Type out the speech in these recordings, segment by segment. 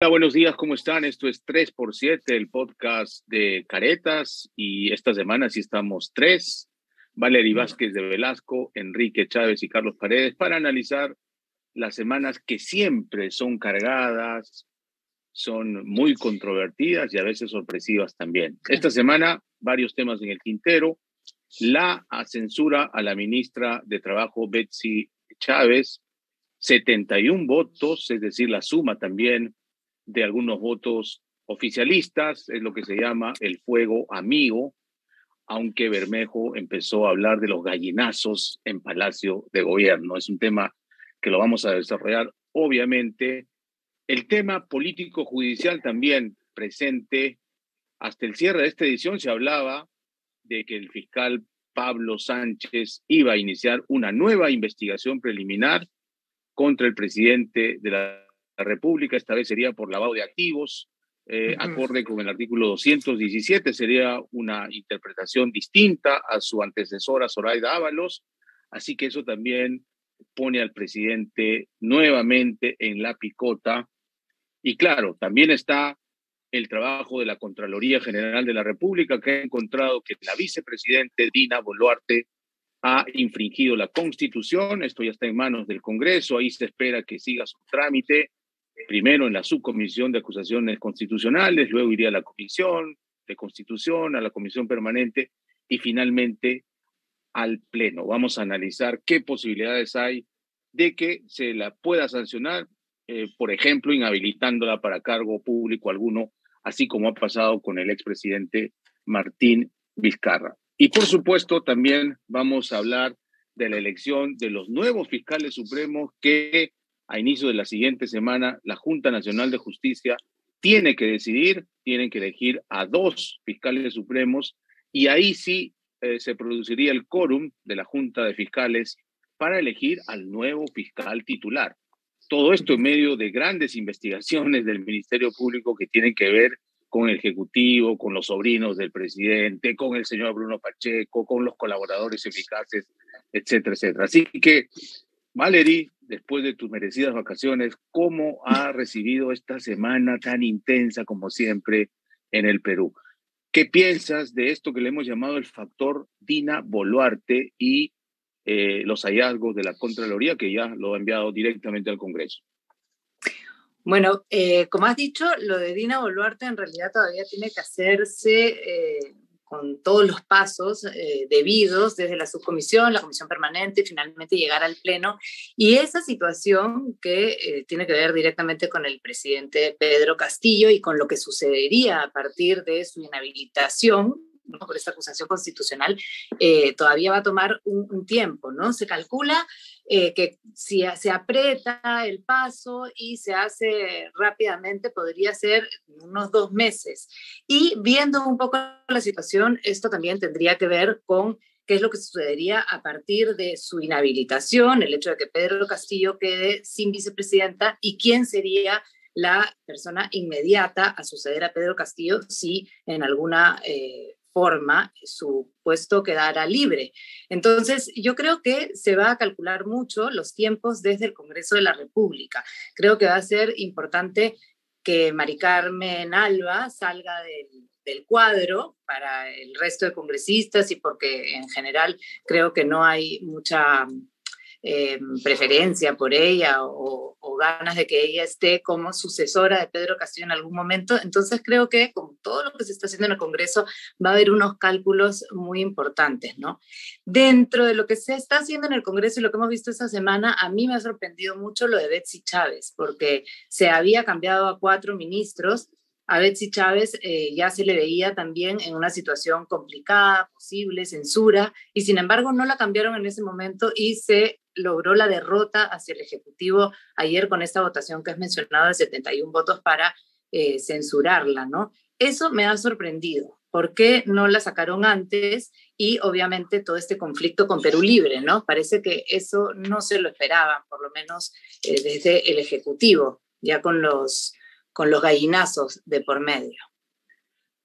Hola, buenos días, ¿cómo están? Esto es 3 por 7 el podcast de Caretas, y esta semana sí estamos tres, Valery Vázquez de Velasco, Enrique Chávez y Carlos Paredes, para analizar las semanas que siempre son cargadas, son muy controvertidas y a veces sorpresivas también. Esta semana, varios temas en el quintero, la censura a la ministra de Trabajo, Betsy Chávez, 71 votos, es decir, la suma también de algunos votos oficialistas, es lo que se llama el fuego amigo, aunque Bermejo empezó a hablar de los gallinazos en Palacio de Gobierno. Es un tema que lo vamos a desarrollar, obviamente. El tema político-judicial también presente. Hasta el cierre de esta edición se hablaba de que el fiscal Pablo Sánchez iba a iniciar una nueva investigación preliminar contra el presidente de la República, esta vez sería por lavado de activos, eh, acorde con el artículo 217, sería una interpretación distinta a su antecesora Zoraida Ábalos, así que eso también pone al presidente nuevamente en la picota. Y claro, también está el trabajo de la Contraloría General de la República, que ha encontrado que la vicepresidente Dina Boluarte ha infringido la Constitución. Esto ya está en manos del Congreso, ahí se espera que siga su trámite primero en la subcomisión de acusaciones constitucionales, luego iría a la comisión de constitución, a la comisión permanente y finalmente al pleno. Vamos a analizar qué posibilidades hay de que se la pueda sancionar, eh, por ejemplo, inhabilitándola para cargo público alguno, así como ha pasado con el expresidente Martín Vizcarra. Y por supuesto, también vamos a hablar de la elección de los nuevos fiscales supremos que a inicio de la siguiente semana, la Junta Nacional de Justicia tiene que decidir, tienen que elegir a dos fiscales supremos y ahí sí eh, se produciría el quórum de la Junta de Fiscales para elegir al nuevo fiscal titular. Todo esto en medio de grandes investigaciones del Ministerio Público que tienen que ver con el Ejecutivo, con los sobrinos del presidente, con el señor Bruno Pacheco, con los colaboradores eficaces, etcétera, etcétera. Así que, Valery, después de tus merecidas vacaciones, ¿cómo ha recibido esta semana tan intensa como siempre en el Perú? ¿Qué piensas de esto que le hemos llamado el factor Dina Boluarte y eh, los hallazgos de la Contraloría que ya lo ha enviado directamente al Congreso? Bueno, eh, como has dicho, lo de Dina Boluarte en realidad todavía tiene que hacerse eh, con todos los pasos eh, debidos desde la subcomisión, la comisión permanente y finalmente llegar al pleno. Y esa situación que eh, tiene que ver directamente con el presidente Pedro Castillo y con lo que sucedería a partir de su inhabilitación por esta acusación constitucional, eh, todavía va a tomar un, tiempo, ¿no? Se calcula eh, que si se aprieta el paso y se hace rápidamente, podría ser unos dos meses. Y viendo un poco la situación, esto también tendría que ver con qué es lo que sucedería a partir de su inhabilitación, el hecho de que Pedro Castillo quede sin vicepresidenta y quién sería la persona inmediata a suceder a Pedro Castillo si en alguna eh, forma su puesto quedara libre. Entonces, yo creo que se va a calcular mucho los tiempos desde el Congreso de la República. Creo que va a ser importante que Mari Carmen Alba salga del, del cuadro para el resto de congresistas y porque en general creo que no hay mucha eh, preferencia por ella o, ganas de que ella esté como sucesora de Pedro Castillo en algún momento. Entonces creo que como todo lo que se está haciendo en el Congreso va a haber unos cálculos muy importantes, ¿no? Dentro de lo que se está haciendo en el Congreso y lo que hemos visto esta semana, a mí me ha sorprendido mucho lo de Betsy Chávez, porque se había cambiado a cuatro ministros a Betsy Chávez eh, ya se le veía también en una situación complicada, posible, censura, y sin embargo no la cambiaron en ese momento y se logró la derrota hacia el Ejecutivo ayer con esta votación que has mencionado de 71 votos para eh, censurarla, ¿no? Eso me ha sorprendido. ¿Por qué no la sacaron antes? Y obviamente todo este conflicto con Perú Libre, ¿no? Parece que eso no se lo esperaban, por lo menos eh, desde el Ejecutivo, ya con los con los gallinazos de por medio.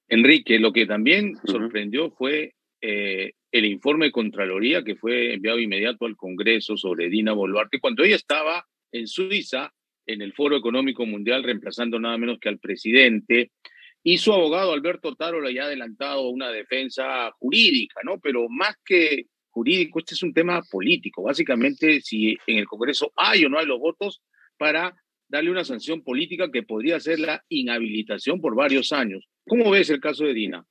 Enrique, lo que también sorprendió fue eh, el informe de Contraloría que fue enviado inmediato al Congreso sobre Dina Boluarte cuando ella estaba en Suiza en el Foro Económico Mundial, reemplazando nada menos que al presidente. Y su abogado Alberto Taro le ha adelantado una defensa jurídica, ¿no? Pero más que jurídico, este es un tema político. Básicamente, si en el Congreso hay o no hay los votos para darle una sanción política que podría ser la inhabilitación por varios años. ¿Cómo ves el caso de Dina?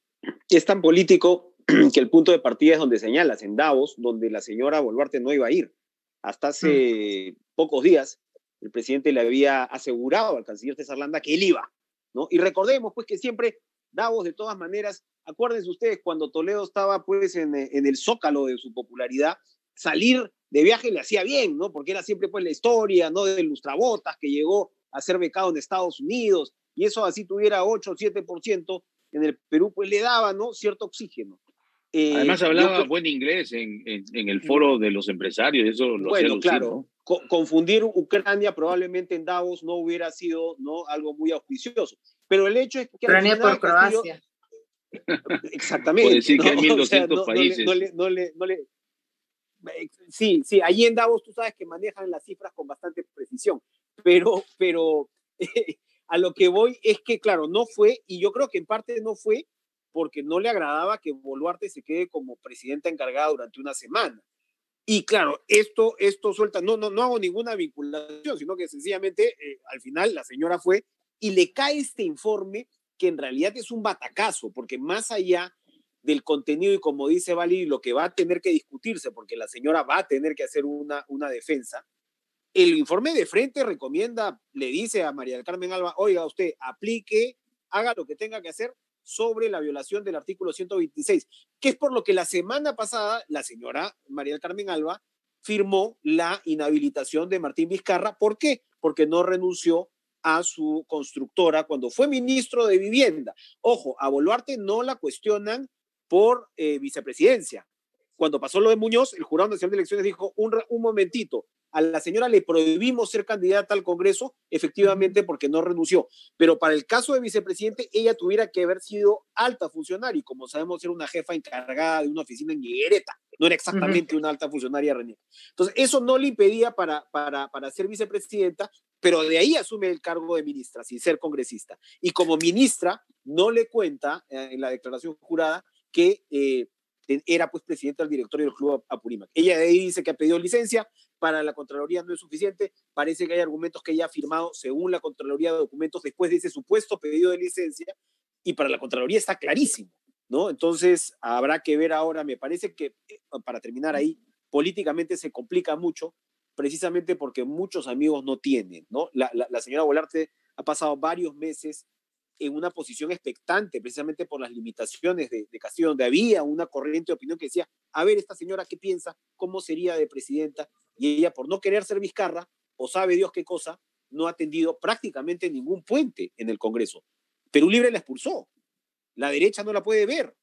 Es tan político que el punto de partida es donde señalas, en Davos, donde la señora Boluarte no iba a ir. Hasta hace mm. pocos días, el presidente le había asegurado al canciller César Landa que él iba, ¿no? Y recordemos, pues, que siempre Davos, de todas maneras, acuérdense ustedes, cuando Toledo estaba, pues, en, en el zócalo de su popularidad, salir de viaje le hacía bien, ¿no? Porque era siempre, pues, la historia, ¿no? De Lustrabotas, que llegó a ser becado en Estados Unidos, y eso así tuviera 8 o 7%, en el Perú, pues, le daba, ¿no? Cierto oxígeno. Eh, Además hablaba buen inglés en, en, el foro de los empresarios, eso lo Bueno, claro, confundir Ucrania probablemente en Davos no hubiera sido ¿no? algo muy auspicioso, pero el hecho es que... Ucrania por Croacia. Exactamente. Puede decir que hay 1.200 países. No le, no le, sí, sí, ahí en Davos tú sabes que manejan las cifras con bastante precisión, pero, pero a lo que voy es que, claro, no fue, y yo creo que en parte no fue porque no le agradaba que Boluarte se quede como presidenta encargada durante una semana. Y claro, esto, esto suelta, no, no, no hago ninguna vinculación, sino que sencillamente eh, al final la señora fue y le cae este informe que en realidad es un batacazo, porque más allá del contenido y como dice Vali, lo que va a tener que discutirse, porque la señora va a tener que hacer una, una defensa, el informe de frente recomienda, le dice a María del Carmen Alba, oiga, usted aplique, haga lo que tenga que hacer, sobre la violación del artículo 126, que es por lo que la semana pasada la señora María del Carmen Alba firmó la inhabilitación de Martín Vizcarra. ¿Por qué? Porque no renunció a su constructora cuando fue ministro de Vivienda. Ojo, a Boluarte no la cuestionan por eh, vicepresidencia. Cuando pasó lo de Muñoz, el Jurado Nacional de Elecciones dijo, un, un momentito, a la señora le prohibimos ser candidata al Congreso, efectivamente, porque no renunció. Pero para el caso de vicepresidente, ella tuviera que haber sido alta funcionaria, y como sabemos, era una jefa encargada de una oficina en Higuereta, no era exactamente una alta funcionaria, René. Entonces, eso no le impedía para, para, para ser vicepresidenta, pero de ahí asume el cargo de ministra, sin ser congresista. Y como ministra, no le cuenta eh, en la declaración jurada que eh, era pues presidenta del directorio del Club Apurímac. Ella de ahí dice que ha pedido licencia, para la Contraloría no es suficiente, parece que hay argumentos que ella ha firmado según la Contraloría de documentos después de ese supuesto pedido de licencia, y para la Contraloría está clarísimo, ¿no? Entonces habrá que ver ahora, me parece que, eh, para terminar ahí, políticamente se complica mucho, precisamente porque muchos amigos no tienen, ¿no? La, la señora Volarte ha pasado varios meses en una posición expectante, precisamente por las limitaciones de, de, Castillo, donde había una corriente de opinión que decía, a ver, esta señora qué piensa, cómo sería de presidenta, y ella por no querer ser Vizcarra, o sabe Dios qué cosa, no ha atendido prácticamente ningún puente en el Congreso. Perú Libre la expulsó, la derecha no la puede ver,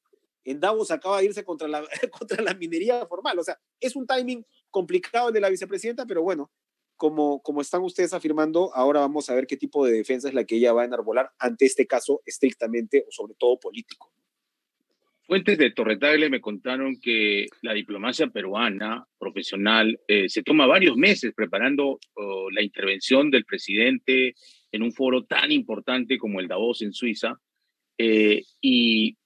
en Davos acaba de irse contra la, contra la minería formal, o sea, es un timing complicado el de la vicepresidenta, pero bueno, como, como están ustedes afirmando, ahora vamos a ver qué tipo de defensa es la que ella va a enarbolar ante este caso estrictamente o sobre todo político. Fuentes de Torretagle me contaron que la diplomacia peruana profesional eh, se toma varios meses preparando oh, la intervención del presidente en un foro tan importante como el Davos en Suiza. Eh, y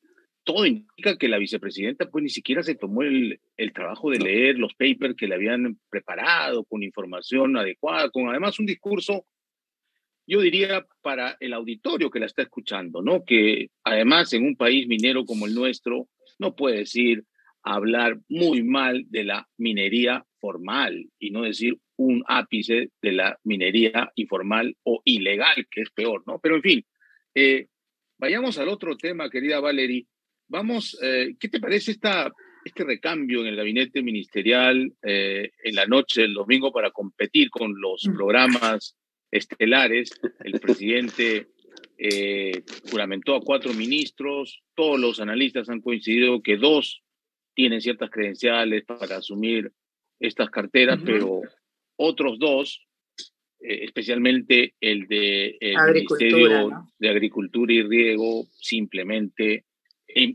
todo indica que la vicepresidenta pues ni siquiera se tomó el, el, trabajo de leer los papers que le habían preparado con información adecuada, con además un discurso, yo diría, para el auditorio que la está escuchando, ¿no? Que además en un país minero como el nuestro, no puede decir hablar muy mal de la minería formal y no decir un ápice de la minería informal o ilegal, que es peor, ¿no? Pero en fin, eh, vayamos al otro tema, querida Valerie Vamos, eh, ¿qué te parece esta, este recambio en el gabinete ministerial eh, en la noche del domingo para competir con los mm. programas estelares? El presidente eh, juramentó a cuatro ministros, todos los analistas han coincidido que dos tienen ciertas credenciales para asumir estas carteras, pero otros dos, especialmente el de el Ministerio de Agricultura y Riego, simplemente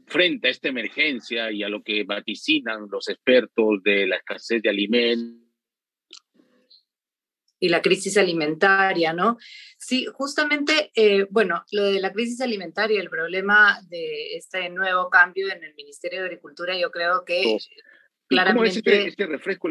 frente a esta emergencia y a lo que vaticinan los expertos de la escasez de alimentos, y la crisis alimentaria, ¿no? Sí, justamente, eh, bueno, lo de la crisis alimentaria, el problema de este nuevo cambio en el Ministerio de Agricultura, yo creo que claramente... ¿Cómo es este refresco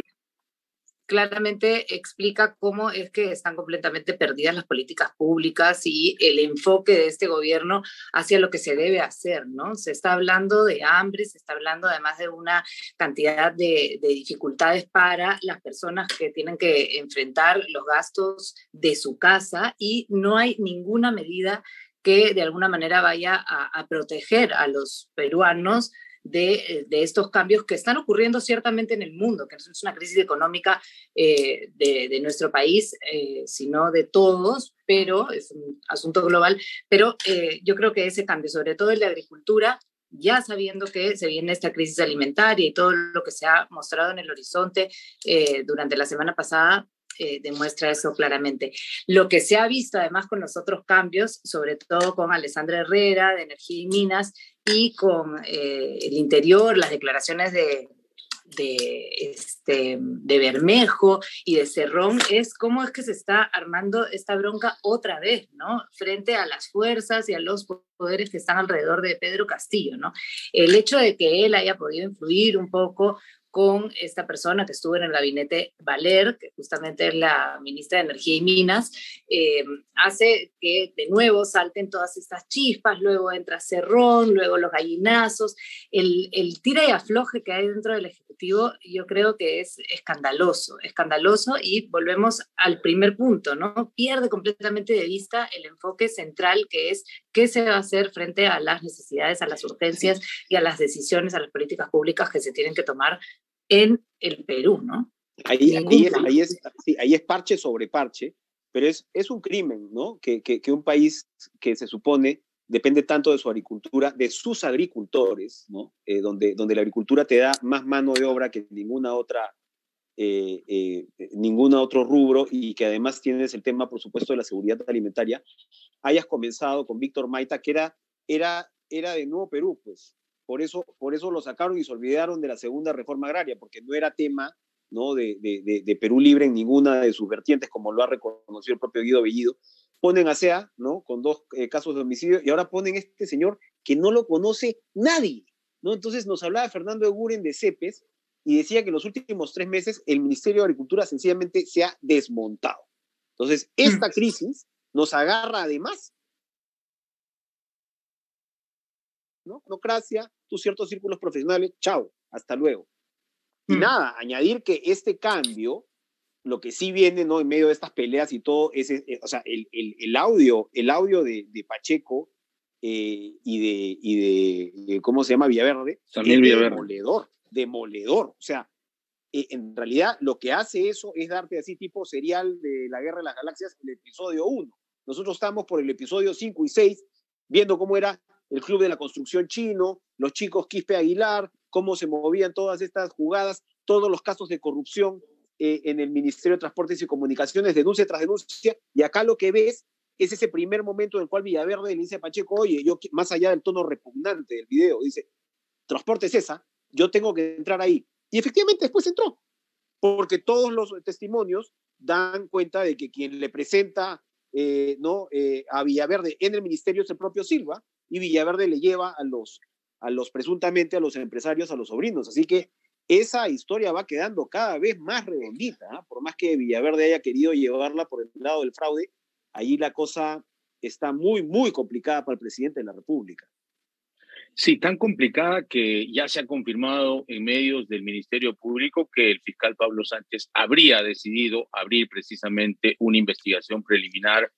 claramente explica cómo es que están completamente perdidas las políticas públicas y el enfoque de este gobierno hacia lo que se debe hacer, ¿no? Se está hablando de hambre, se está hablando además de una cantidad de, dificultades para las personas que tienen que enfrentar los gastos de su casa y no hay ninguna medida que de alguna manera vaya a proteger a los peruanos eh, de, estos cambios que están ocurriendo ciertamente en el mundo, que no es una crisis económica eh, de, nuestro país, eh, sino de todos, pero es un asunto global. Pero yo creo que ese cambio, sobre todo el de agricultura, ya sabiendo que se viene esta crisis alimentaria y todo lo que se ha mostrado en el horizonte durante la semana pasada, demuestra eso claramente. Lo que se ha visto además con los otros cambios, sobre todo con Alessandra Herrera de Energía y Minas y con eh, el interior, las declaraciones de, de, este, de Bermejo y de Cerrón, es cómo es que se está armando esta bronca otra vez, ¿no? Frente a las fuerzas y a los poderes que están alrededor de Pedro Castillo, ¿no? El hecho de que él haya podido influir un poco con esta persona que estuvo en el gabinete Valer, que justamente es la ministra de Energía y Minas, eh, hace que de nuevo salten todas estas chispas, luego entra Cerrón, luego los gallinazos, el, el tira y afloje que hay dentro del Ejecutivo yo creo que es escandaloso, escandaloso y volvemos al primer punto, ¿no? Pierde completamente de vista el enfoque central que es qué se va a hacer frente a las necesidades, a las urgencias y a las decisiones, a las políticas públicas que se tienen que tomar en el Perú, ¿no? Ahí, ahí, es, ahí, es, ahí es parche sobre parche, pero es, es un crimen, ¿no? Que, que, que, un país que se supone depende tanto de su agricultura, de sus agricultores, ¿no? Eh, donde, donde la agricultura te da más mano de obra que ninguna otra, eh, eh, ningún otro rubro y que además tienes el tema, por supuesto, de la seguridad alimentaria, hayas comenzado con Víctor Maita, que era, era, era de Nuevo Perú, pues, por eso, por eso lo sacaron y se olvidaron de la segunda reforma agraria, porque no era tema ¿no? De, de, de, Perú Libre en ninguna de sus vertientes, como lo ha reconocido el propio Guido Bellido. Ponen a SEA, ¿no? Con dos eh, casos de homicidio, y ahora ponen este señor que no lo conoce nadie, ¿no? Entonces nos hablaba Fernando Eguren de CEPES y decía que en los últimos tres meses el Ministerio de Agricultura sencillamente se ha desmontado. Entonces, esta mm. crisis nos agarra además ¿no? Democracia, tus ciertos círculos profesionales, chao, hasta luego. Y mm. nada, añadir que este cambio, lo que sí viene, ¿no? En medio de estas peleas y todo, es, o sea, el, el, el, audio, el audio de, de Pacheco eh, y, de, y de, ¿cómo se llama? Villaverde. También Villaverde. Demoledor, demoledor. O sea, eh, en realidad lo que hace eso es darte así tipo serial de la Guerra de las Galaxias, el episodio 1. Nosotros estamos por el episodio 5 y 6 viendo cómo era el Club de la Construcción Chino, los chicos Quispe Aguilar, cómo se movían todas estas jugadas, todos los casos de corrupción eh, en el Ministerio de Transportes y Comunicaciones, denuncia tras denuncia, y acá lo que ves es ese primer momento en el cual Villaverde le dice a Pacheco, oye, yo más allá del tono repugnante del video, dice, transporte es esa, yo tengo que entrar ahí. Y efectivamente después entró, porque todos los testimonios dan cuenta de que quien le presenta eh, ¿no? Eh, a Villaverde en el ministerio es el propio Silva, y Villaverde le lleva a los, a los presuntamente a los empresarios, a los sobrinos. Así que esa historia va quedando cada vez más redondita, ¿ah? por más que Villaverde haya querido llevarla por el lado del fraude, allí la cosa está muy, muy complicada para el presidente de la República. Sí, tan complicada que ya se ha confirmado en medios del Ministerio Público que el fiscal Pablo Sánchez habría decidido abrir precisamente una investigación preliminar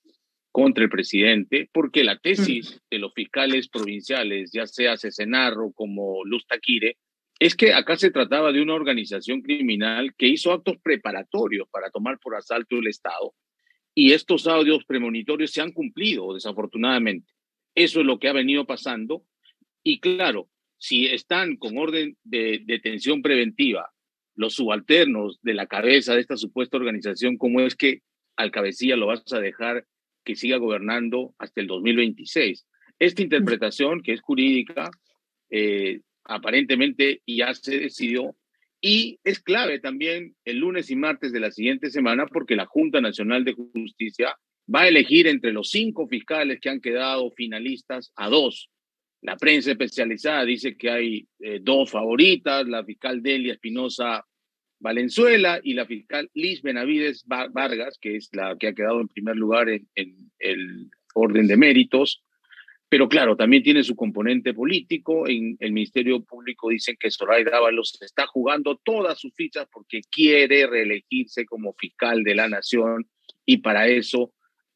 contra el presidente, porque la tesis de los fiscales provinciales, ya sea Cesenarro como Luz Taquire, es que acá se trataba de una organización criminal que hizo actos preparatorios para tomar por asalto el Estado y estos audios premonitorios se han cumplido, desafortunadamente. Eso es lo que ha venido pasando y claro, si están con orden de detención preventiva los subalternos de la cabeza de esta supuesta organización, ¿cómo es que al cabecilla lo vas a dejar que siga gobernando hasta el 2026. Esta interpretación, que es jurídica, eh, aparentemente ya se decidió Y es clave también el lunes y martes de la siguiente semana porque la Junta Nacional de Justicia va a elegir entre los cinco fiscales que han quedado finalistas a dos. La prensa especializada dice que hay eh, dos favoritas, la fiscal Delia Espinosa Valenzuela y la fiscal Liz Benavides Vargas, que es la que ha quedado en primer lugar en el orden de méritos. Pero claro, también tiene su componente político. En el Ministerio Público dicen que Zoraida Ábalos está jugando todas sus fichas porque quiere reelegirse como fiscal de la nación y para eso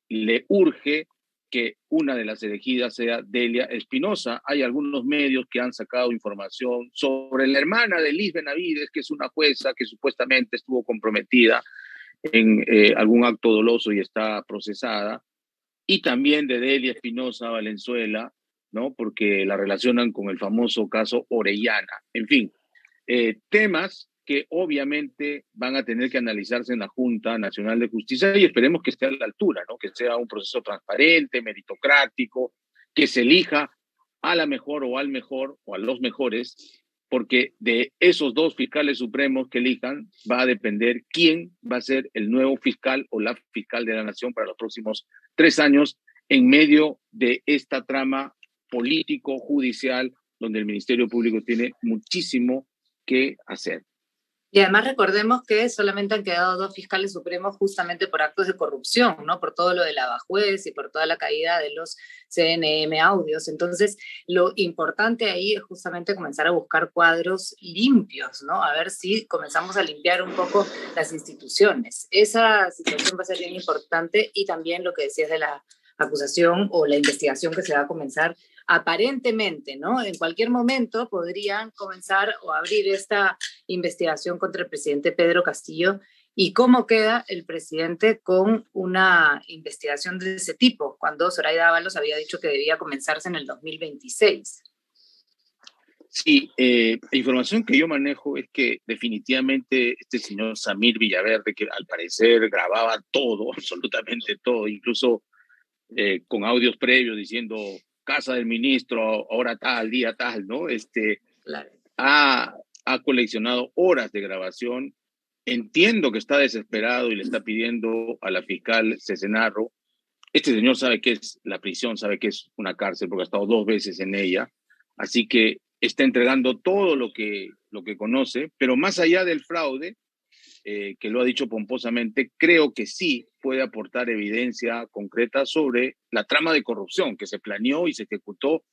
le urge que una de las elegidas sea Delia Espinosa. Hay algunos medios que han sacado información sobre la hermana de Liz Benavides, que es una jueza que supuestamente estuvo comprometida en eh, algún acto doloso y está procesada y también de Delia Espinosa Valenzuela, ¿no? Porque la relacionan con el famoso caso Orellana. En fin, eh, temas que obviamente van a tener que analizarse en la Junta Nacional de Justicia y esperemos que esté a la altura, ¿no? Que sea un proceso transparente, meritocrático, que se elija a la mejor o al mejor o a los mejores, porque de esos dos fiscales supremos que elijan va a depender quién va a ser el nuevo fiscal o la fiscal de la nación para los próximos tres años en medio de esta trama político-judicial donde el Ministerio Público tiene muchísimo que hacer. Y además recordemos que solamente han quedado dos fiscales supremos justamente por actos de corrupción, ¿no? Por todo lo de la Bajuez y por toda la caída de los CNM audios. Entonces, lo importante ahí es justamente comenzar a buscar cuadros limpios, ¿no? A ver si comenzamos a limpiar un poco las instituciones. Esa situación va a ser bien importante y también lo que decías de la acusación o la investigación que se va a comenzar aparentemente, ¿no? En cualquier momento podrían comenzar o abrir esta investigación contra el presidente Pedro Castillo y cómo queda el presidente con una investigación de ese tipo, cuando Zoraida Ábalos había dicho que debía comenzarse en el 2026. Sí, eh, la información que yo manejo es que definitivamente este señor Samir Villaverde, que al parecer grababa todo, absolutamente todo, incluso eh, con audios previos diciendo casa del ministro, hora tal, día tal, ¿no? Este, ha, ha coleccionado horas de grabación. Entiendo que está desesperado y le está pidiendo a la fiscal Cesenarro. Este señor sabe que es la prisión, sabe que es una cárcel porque ha estado dos veces en ella. Así que está entregando todo lo que, lo que conoce, pero más allá del fraude, eh, que lo ha dicho pomposamente, creo que sí puede aportar evidencia concreta sobre la trama de corrupción que se planeó y se ejecutó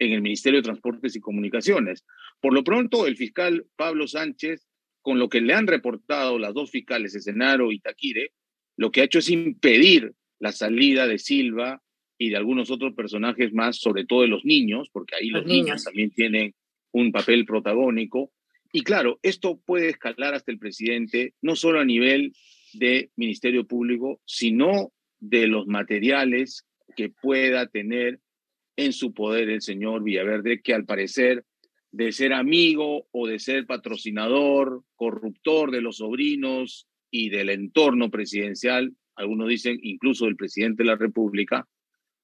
en el Ministerio de Transportes y Comunicaciones. Por lo pronto, el fiscal Pablo Sánchez, con lo que le han reportado las dos fiscales, Esenaro y Taquire, lo que ha hecho es impedir la salida de Silva y de algunos otros personajes más, sobre todo de los niños, porque ahí los, niños también tienen un papel protagónico, y claro, esto puede escalar hasta el presidente, no solo a nivel de Ministerio Público, sino de los materiales que pueda tener en su poder el señor Villaverde, que al parecer de ser amigo o de ser patrocinador, corruptor de los sobrinos y del entorno presidencial, algunos dicen incluso del presidente de la República,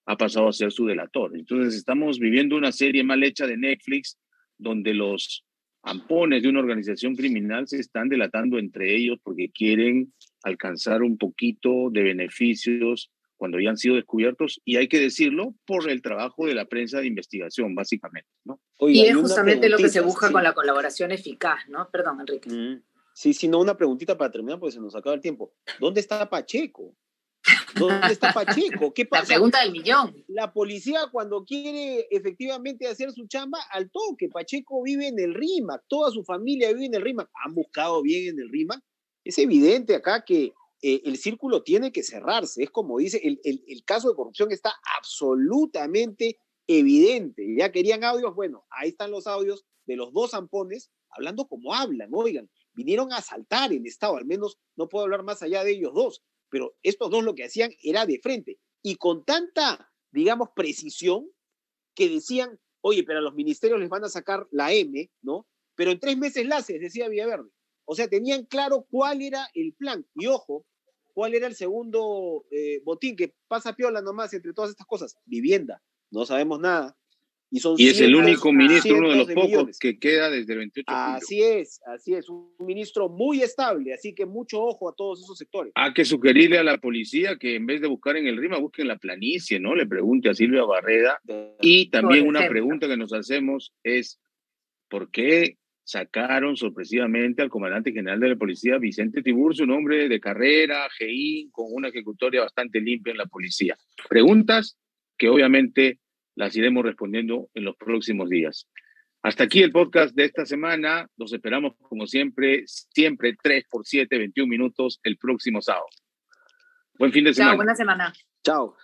ha pasado a ser su delator. Entonces estamos viviendo una serie mal hecha de Netflix donde los ampones de una organización criminal se están delatando entre ellos porque quieren alcanzar un poquito de beneficios cuando ya han sido descubiertos, y hay que decirlo por el trabajo de la prensa de investigación, básicamente. ¿no? y es justamente lo que se busca con la colaboración eficaz, ¿no? Perdón, Enrique. Mm. Sí, sí, no, una preguntita para terminar, porque se nos acaba el tiempo. ¿Dónde está Pacheco? ¿Dónde está Pacheco? ¿Qué pasa? La pregunta del millón. La policía cuando quiere efectivamente hacer su chamba, al toque. Pacheco vive en el RIMAC, toda su familia vive en el RIMAC. Han buscado bien en el RIMAC. Es evidente acá que eh, el círculo tiene que cerrarse. Es como dice, el, el, caso de corrupción está absolutamente evidente. Ya querían audios, bueno, ahí están los audios de los dos zampones hablando como hablan, oigan, vinieron a asaltar el Estado, al menos no puedo hablar más allá de ellos dos, pero estos dos lo que hacían era de frente y con tanta, digamos, precisión que decían, oye, pero a los ministerios les van a sacar la M, ¿no? Pero en tres meses la haces, decía Villaverde. O sea, tenían claro cuál era el plan. Y ojo, cuál era el segundo eh, botín que pasa piola nomás entre todas estas cosas. Vivienda. No sabemos nada. Y, son y es el único ministro, uno de los pocos que queda desde el 28 de julio. Así es, así es, un ministro muy estable, así que mucho ojo a todos esos sectores. Hay que sugerirle a la policía que en vez de buscar en el RIMA, busquen la planicie, ¿no? Le pregunte a Silvia Barreda. Y también una pregunta que nos hacemos es, ¿por qué sacaron sorpresivamente al comandante general de la policía, Vicente Tiburcio, un hombre de carrera, GI, con una ejecutoria bastante limpia en la policía? Preguntas que obviamente las iremos respondiendo en los próximos días. Hasta aquí el podcast de esta semana. Los esperamos, como siempre, siempre 3 por 7, 21 minutos el próximo sábado. Buen fin de semana. Chao, buena semana. Chao.